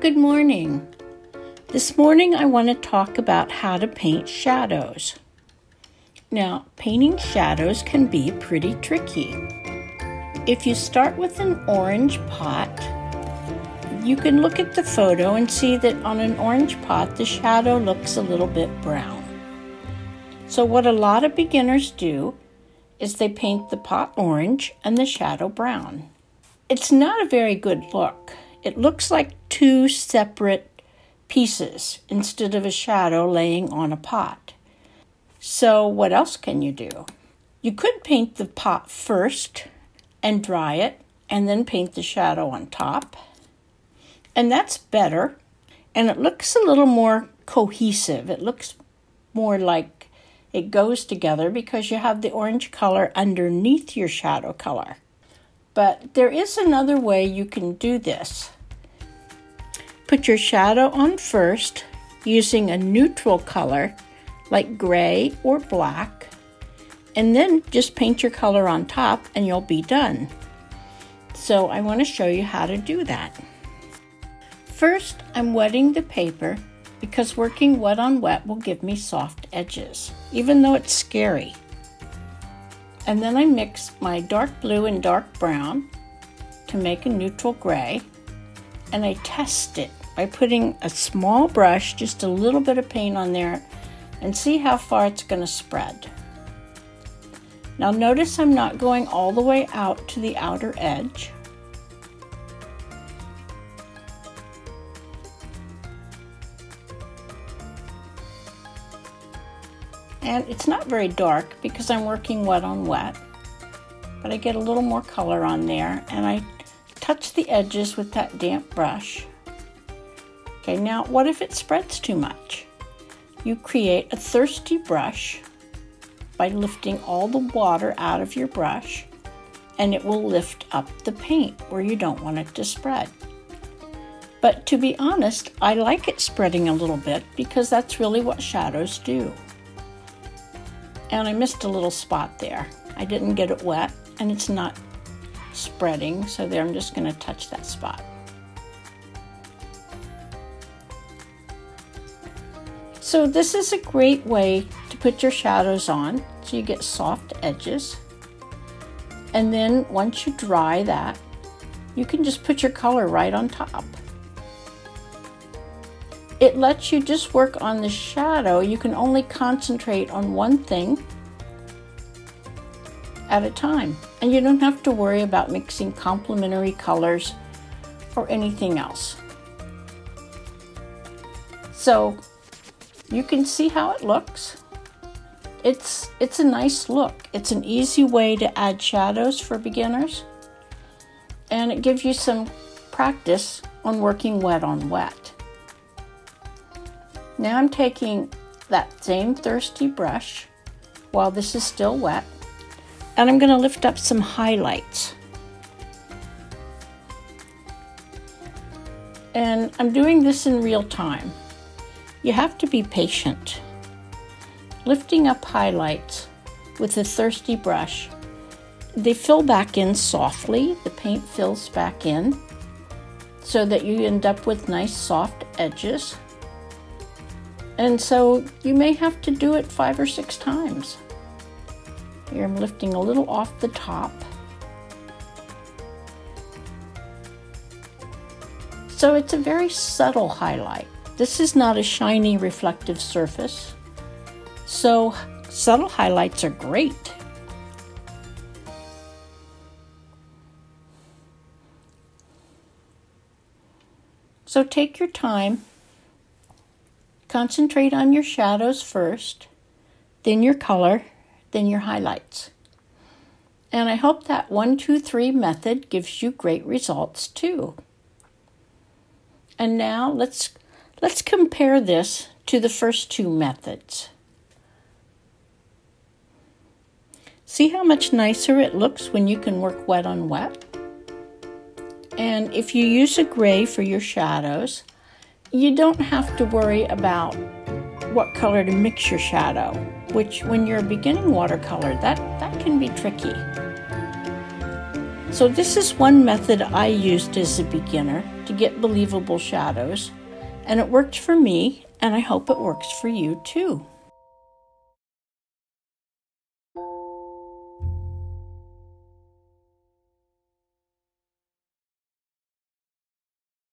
Good morning. This morning I want to talk about how to paint shadows. Now, painting shadows can be pretty tricky. If you start with an orange pot, you can look at the photo and see that on an orange pot the shadow looks a little bit brown. So, what a lot of beginners do is they paint the pot orange and the shadow brown. It's not a very good look. It looks like two separate pieces instead of a shadow laying on a pot. So, what else can you do? You could paint the pot first and dry it, and then paint the shadow on top. And that's better, and it looks a little more cohesive. It looks more like it goes together because you have the orange color underneath your shadow color. But there is another way you can do this. Put your shadow on first using a neutral color like gray or black, and then just paint your color on top and you'll be done. So I want to show you how to do that. First, I'm wetting the paper because working wet on wet will give me soft edges, even though it's scary. And then I mix my dark blue and dark brown to make a neutral gray, and I test it by putting a small brush, just a little bit of paint on there, and see how far it's going to spread. Now notice I'm not going all the way out to the outer edge. And it's not very dark because I'm working wet on wet, but I get a little more color on there and I touch the edges with that damp brush. Okay, now what if it spreads too much? You create a thirsty brush by lifting all the water out of your brush and it will lift up the paint where you don't want it to spread. But to be honest, I like it spreading a little bit because that's really what shadows do. And I missed a little spot there. I didn't get it wet and it's not spreading, so there I'm just going to touch that spot. So this is a great way to put your shadows on so you get soft edges. And then once you dry that, you can just put your color right on top. It lets you just work on the shadow. You can only concentrate on one thing at a time. And you don't have to worry about mixing complementary colors or anything else. So you can see how it looks. It's, it's a nice look. It's an easy way to add shadows for beginners. And it gives you some practice on working wet on wet. Now I'm taking that same thirsty brush while this is still wet and I'm going to lift up some highlights. And I'm doing this in real time. You have to be patient. Lifting up highlights with a thirsty brush, they fill back in softly, the paint fills back in, so that you end up with nice soft edges. And so you may have to do it five or six times. Here I'm lifting a little off the top. So it's a very subtle highlight. This is not a shiny reflective surface, so subtle highlights are great. So take your time, concentrate on your shadows first, then your color, then your highlights. And I hope that one, two, three method gives you great results too. And now let's Let's compare this to the first two methods. See how much nicer it looks when you can work wet on wet? And if you use a gray for your shadows, you don't have to worry about what color to mix your shadow, which when you're a beginning watercolor, that, that can be tricky. So this is one method I used as a beginner to get believable shadows, and it worked for me, and I hope it works for you too.